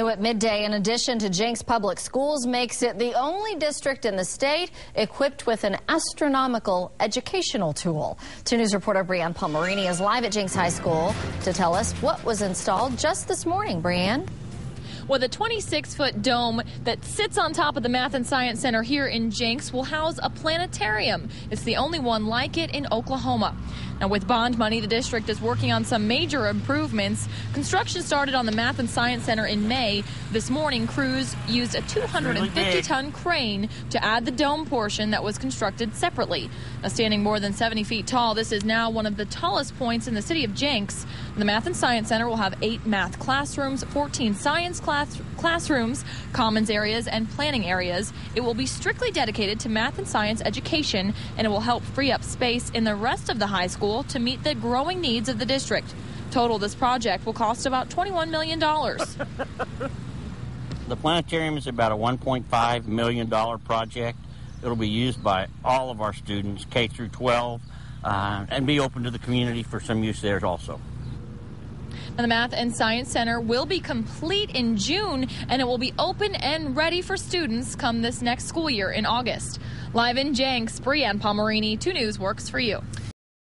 New at midday, in addition to Jenks Public Schools, makes it the only district in the state equipped with an astronomical educational tool. 2 News reporter Brianne Palmerini is live at Jenks High School to tell us what was installed just this morning. Brianne? Well, the 26 foot dome that sits on top of the Math and Science Center here in Jenks will house a planetarium. It's the only one like it in Oklahoma. Now, with bond money, the district is working on some major improvements. Construction started on the Math and Science Center in May. This morning, crews used a 250 ton crane to add the dome portion that was constructed separately. Now, standing more than 70 feet tall, this is now one of the tallest points in the city of Jenks. The Math and Science Center will have eight math classrooms, 14 science class- classrooms, commons areas, and planning areas. It will be strictly dedicated to math and science education, and it will help free up space in the rest of the high school to meet the growing needs of the district. Total, this project will cost about $21 million. the planetarium is about a $1.5 million project. It'll be used by all of our students, K through 12, uh, and be open to the community for some use there also. And the Math and Science Center will be complete in June and it will be open and ready for students come this next school year in August. Live in Jenks, Brianne Palmerini, 2 News works for you.